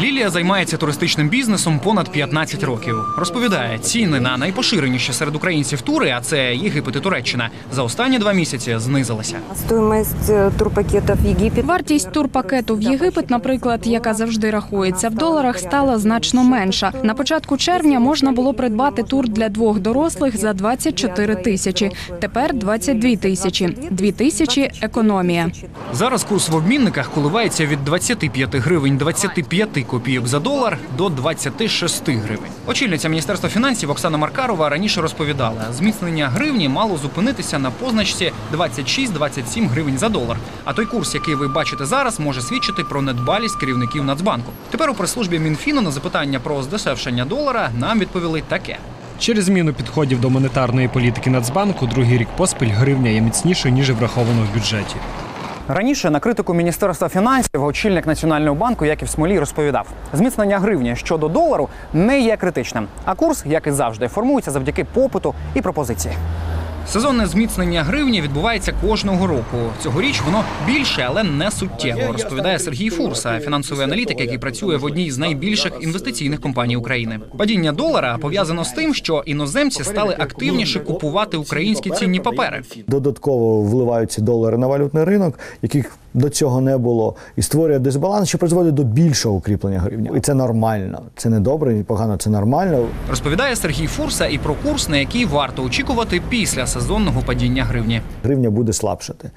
Лілія займається туристичним бізнесом понад 15 років. Розповідає, ціни на найпоширеніші серед українців тури, а це Єгипет і Туреччина, за останні два місяці знизилися. Стоимость э, в Египет. Вартість турпакету в Єгипет, наприклад, яка завжди рахується в доларах, стала значно менша. На початку червня можна було придбати тур для двох дорослих за 24 тисячі. Тепер 22 тисячі. 2 тисячі – економія. Зараз курс в обмінниках коливається від 25 гривень 25 копійок за долар до 26 гривень. Очільниця міністерства фінансів Оксана Маркарова раніше розповідала, зміцнення гривні мало зупинитися на позначці 26-27 гривень за долар. А той курс, який ви бачите зараз, може свідчити про недбалість керівників Нацбанку. Тепер у прес-службі Мінфіну на запитання про здешевшення долара нам відповіли таке. Через зміну підходів до монетарної політики Нацбанку другий рік поспіль гривня є міцнішою, ніж враховано в бюджеті. Раніше на критику Міністерства фінансів очільник Національного банку Яків Смолій розповідав: зміцнення гривні щодо долару не є критичним, а курс, як і завжди, формується завдяки попиту і пропозиції. Сезонне зміцнення гривні відбувається кожного року. Цьогоріч воно більше, але не суттєво, розповідає Сергій Фурса, фінансовий аналітик, який працює в одній з найбільших інвестиційних компаній України. Падіння долара пов'язано з тим, що іноземці стали активніше купувати українські цінні папери. Додатково вливаються долари на валютний ринок, яких до цього не було, і створює дисбаланс, що призводить до більшого укріплення гривні. І це нормально. Це не добре, ні погано, це нормально. Розповідає Сергій Фурса і про курс, на який варто очікувати після сезонного падіння гривні. Гривня буде слабшати.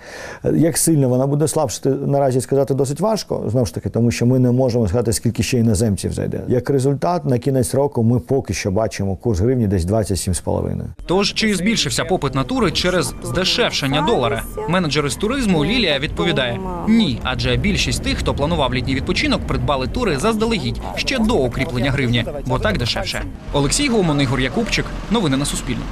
Як сильно вона буде слабшати, наразі сказати досить важко, знову ж таки, тому що ми не можемо сказати, скільки ще іноземців зайде. Як результат, на кінець року ми поки що бачимо курс гривні десь 27,5. Тож чи збільшився попит на тури через здешевшення долара? Менеджер із туризму Лілія відповідає: ні, адже більшість тих, хто планував літній відпочинок, придбали тури заздалегідь ще до укріплення гривні, бо так дешевше. Олексій Гомон, Ігор Якубчик. Новини на Суспільному.